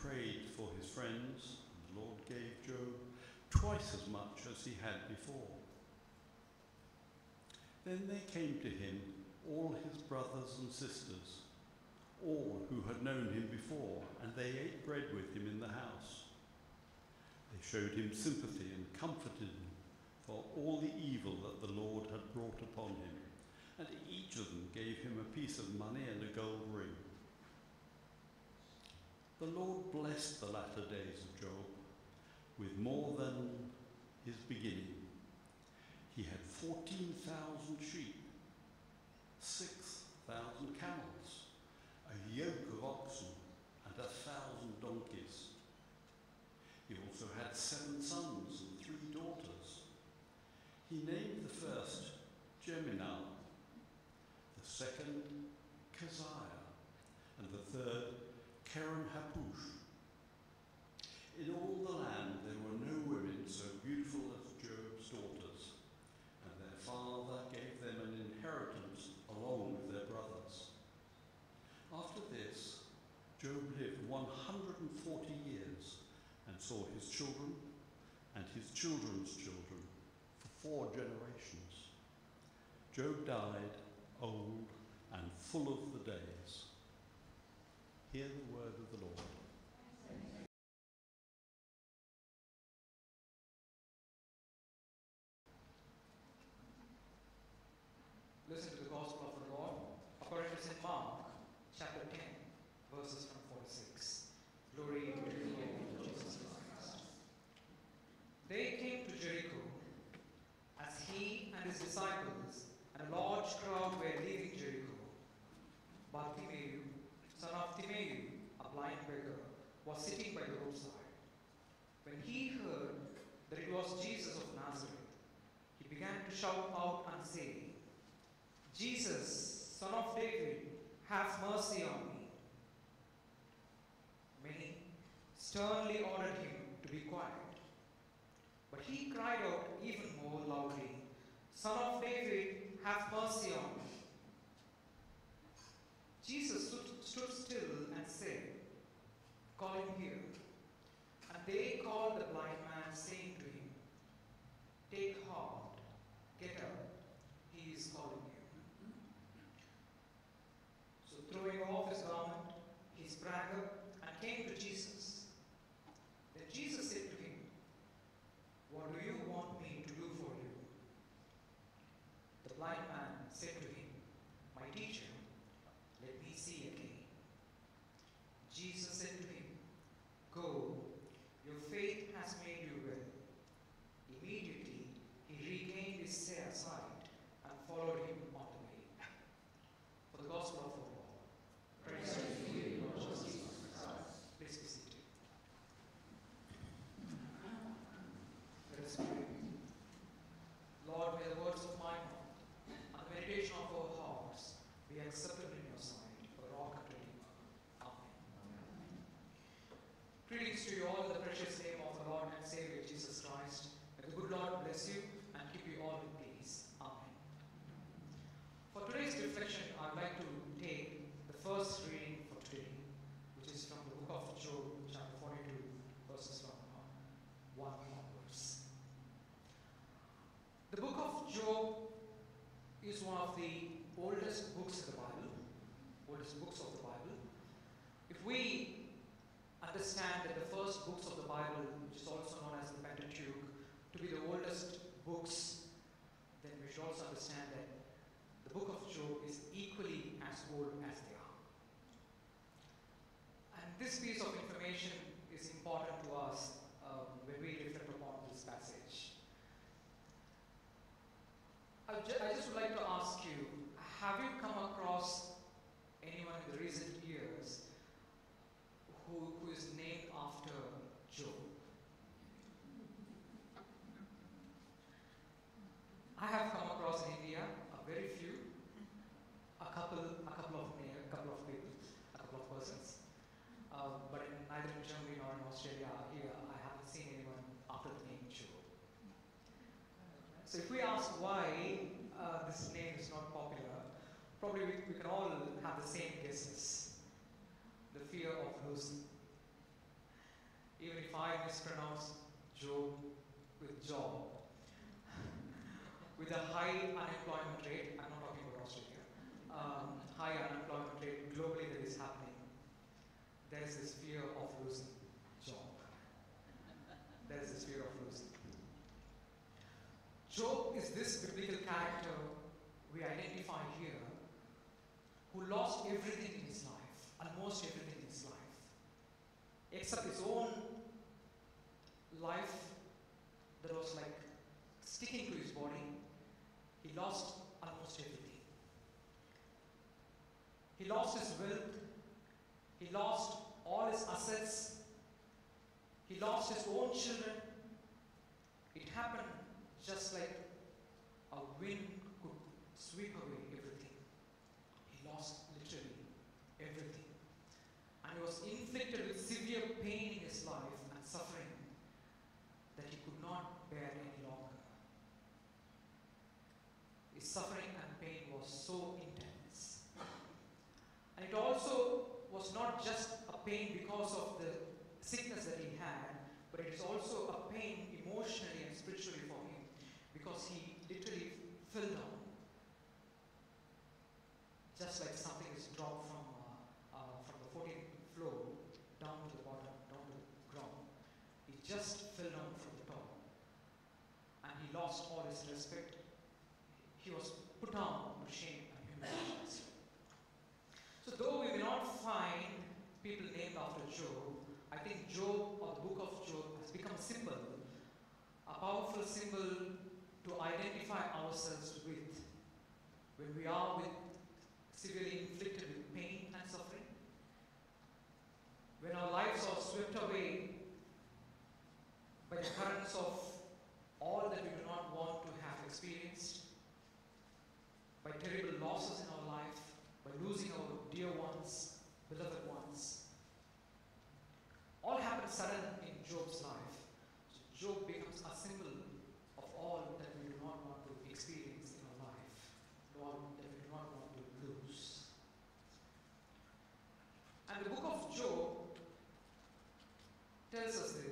prayed for his friends, and the Lord gave Job twice as much as he had before. Then they came to him, all his brothers and sisters, all who had known him before, and they ate bread with him in the house. They showed him sympathy and comforted him for all the evil that the Lord had brought upon him, and each of them gave him a piece of money and a gold ring. The Lord blessed the latter days of Job with more than his beginning. He had 14,000 sheep, 6,000 camels, a yoke of oxen, and a thousand donkeys. He also had seven sons and three daughters. He named the first Jemimah, the second Keziah, Keren Happuch. In all the land there were no women so beautiful as Job's daughters, and their father gave them an inheritance along with their brothers. After this, Job lived 140 years and saw his children and his children's children for four generations. Job died old and full of the days. Hear the word of the Lord. Listen to the gospel of the Lord according to St. Mark, chapter 10, verses from 46. Glory to you, Lord Jesus Christ. They came to Jericho as he and his disciples and a large crowd were leaving Jericho. Bartimaeus, son of Timaeus, a blind beggar, was sitting by the roadside. When he heard that it was Jesus of Nazareth, he began to shout out and say, Jesus, son of David, have mercy on me. Many sternly ordered him to be quiet. But he cried out even more loudly, Son of David, have mercy on me. Jesus stood, stood still and said, Call him here. And they called the blind man, saying to him, Take heart, get up, he is calling you. So throwing off his garment, he sprang up and came to Jesus. Then Jesus said to him, What do you want me to do for you? The blind man said to him, My teacher, let me see again. Jesus said to him, Go, your faith has made you well. Immediately he regained his sight and followed him on the way. For the gospel of our Lord. Praise to you, Lord Jesus Christ. Please be seated. Let us pray. Lord, may the words of my mouth and the meditation of our hearts be acceptable in your sight, for rock and redeemer. Amen. Greetings to you all in the precious name of the Lord and Savior Jesus Christ. May the good Lord bless you and keep you all in peace. Amen. For today's reflection, I'd like to take the first reading for today, which is from the book of Job, chapter 42, verses from uh, 1 onwards. The book of Job is one of the oldest books of the Bible, oldest books of the Bible. If we understand that the first books of the Bible, which is also known as the Pentateuch, to be the oldest books, then we should also understand that the book of Job is equally as old as they are. Australia here, I haven't seen anyone after the name Job. So if we ask why uh, this name is not popular, probably we, we can all have the same guesses. The fear of losing. Even if I mispronounce Job with job, with a high unemployment rate, I'm not talking about Australia, um, high unemployment rate globally that is happening, there is this fear of losing job. There is this fear of losing. Job is this biblical character we identify here who lost everything in his life, almost everything in his life, except his own life that was like sticking to his body. He lost almost everything. He lost his wealth. He lost all his assets. He lost his own children. It happened just like a wind could sweep away everything. He lost literally everything. And he was inflicted with severe pain in his life and suffering that he could not bear any longer. His suffering and pain was so intense. And it also was not just a pain because of the sickness that he had, but it is also a pain emotionally and spiritually for him because he literally fell down. Just like something is dropped from, uh, uh, from the 14th floor down to the bottom, down to the ground. He just fell down from the top. And he lost all his respect. He was put down to shame and humiliation. So though we may not find people named after Job, I think Job or the book of Job has become a symbol, a powerful symbol to identify ourselves with when we are with severely inflicted with pain and suffering. When our lives are swept away by the currents of all that we do not want to have experienced, by terrible losses in our life, by losing our dear ones, beloved ones. All happened sudden in Job's life. So Job becomes a symbol of all that we do not want to experience in our life, all that we do not want to lose. And the book of Job tells us.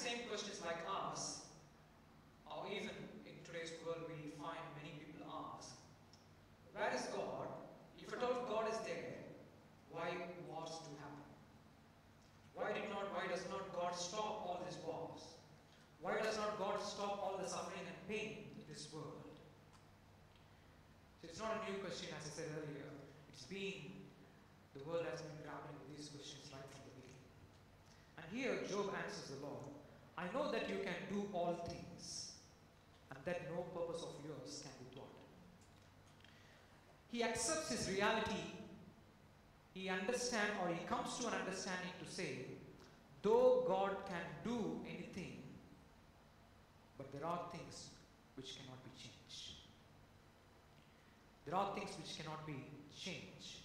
same questions like us, or even in today's world we find many people ask, where is God? If at all God is there, why wars to happen? Why did not, why does not God stop all these wars? Why does not God stop all the suffering and pain in this world? So it's not a new question, as I said earlier. It's been I know that you can do all things, and that no purpose of yours can be thwarted. He accepts his reality. He understands, or he comes to an understanding to say, though God can do anything, but there are things which cannot be changed. There are things which cannot be changed.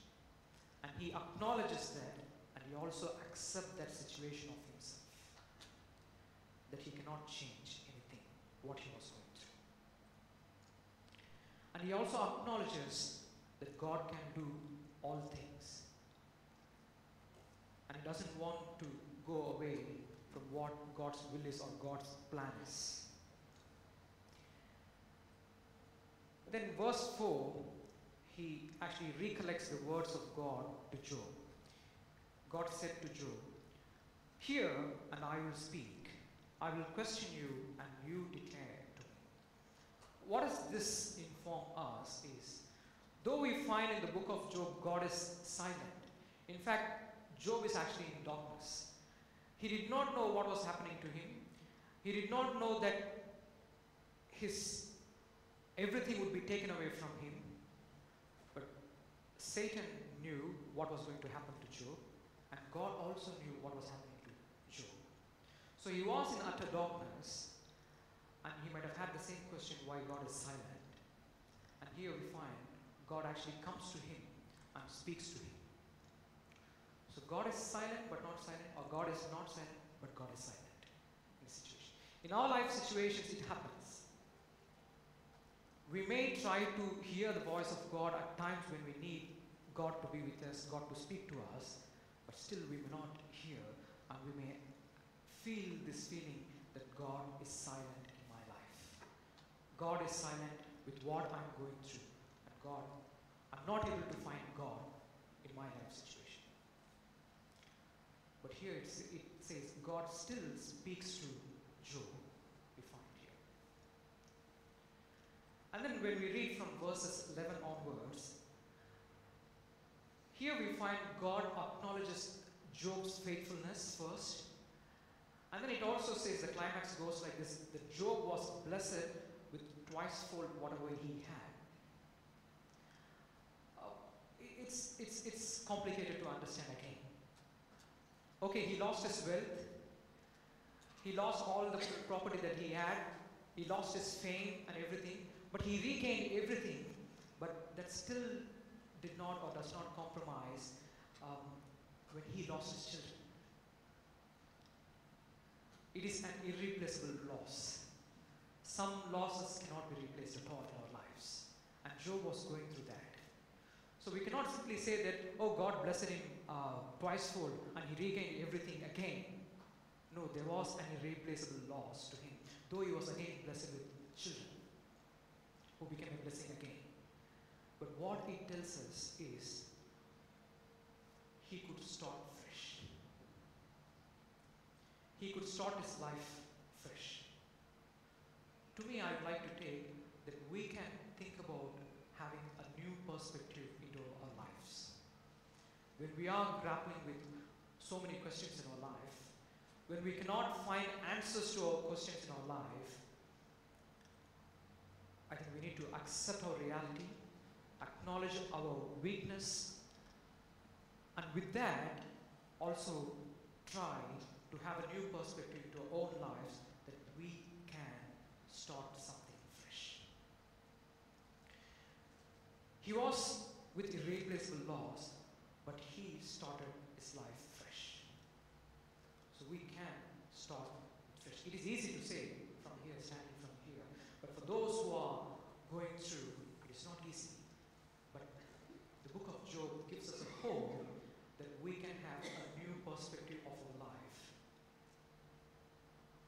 And he acknowledges that and he also accepts that situation of. That he cannot change anything, what he was going through. And he also acknowledges that God can do all things. And doesn't want to go away from what God's will is or God's plan is. Then, verse 4, he actually recollects the words of God to Job. God said to Job, Hear, and I will speak. I will question you, and you declare to me. What does this inform us is, though we find in the book of Job God is silent, in fact, Job is actually in darkness. He did not know what was happening to him. He did not know that his everything would be taken away from him. But Satan knew what was going to happen to Job, and God also knew what was happening. So he was in utter darkness, and he might have had the same question why God is silent. And here we find God actually comes to him and speaks to him. So God is silent but not silent, or God is not silent but God is silent in situation. In our life situations, it happens. We may try to hear the voice of God at times when we need God to be with us, God to speak to us, but still we may not hear, and we may feel this feeling that God is silent in my life. God is silent with what I'm going through, and God, I'm not able to find God in my life situation. But here it says God still speaks to Job, we find here. And then when we read from verses 11 onwards, here we find God acknowledges Job's faithfulness first. And then it also says the climax goes like this the Job was blessed with twice fold whatever he had. Uh, it's, it's, it's complicated to understand again. Okay, he lost his wealth, he lost all the property that he had, he lost his fame and everything, but he regained everything. But that still did not or does not compromise um, when he lost his children. It is an irreplaceable loss. Some losses cannot be replaced at all in our lives. And Job was going through that. So we cannot simply say that, oh, God blessed him uh, twice fold and he regained everything again. No, there was an irreplaceable loss to him, though he was again blessed with children who became a blessing again. But what it tells us is he could fresh. He could start his life fresh. To me, I'd like to take that we can think about having a new perspective into our lives. When we are grappling with so many questions in our life, when we cannot find answers to our questions in our life, I think we need to accept our reality, acknowledge our weakness, and with that, also try to have a new perspective to our own lives that we can start something fresh. He was with irreplaceable loss, but he started his life fresh. So we can start fresh. It is easy to say from here, standing from here, but for those who are going through, it is not easy. But the book of Job gives us a hope that we can have a new perspective of our life.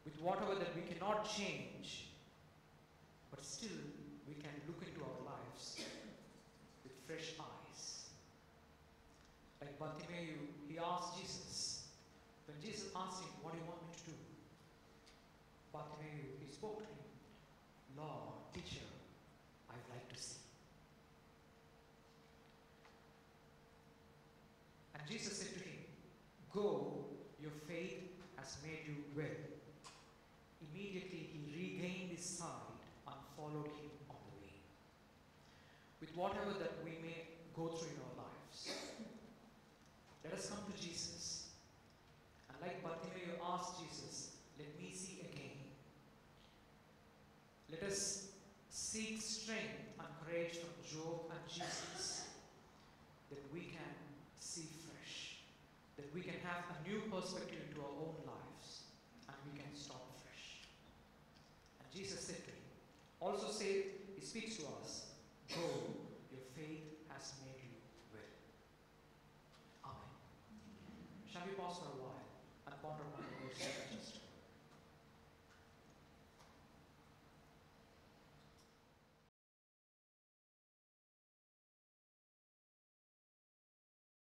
With whatever that we cannot change, but still we can look into our lives with fresh eyes. Like Bartimaeus, he asked Jesus, when Jesus asked him, What do you want me to do? Bartimaeus, he spoke to him, Lord, teacher I would like to see. And Jesus said to him, Go, your faith has made you well. Immediately he regained his sight and followed him on the way. With whatever that we may go through in our lives, let us come to Jesus. And like Bartimaeus asked Jesus, Let me see again. Let us seek strength and courage from Job and Jesus that we can see fresh, that we can have a new perspective into our own lives and we can. And Jesus said to him, also said, He speaks to us, Go, your faith has made you well. Amen. Shall we pause for a while and ponder on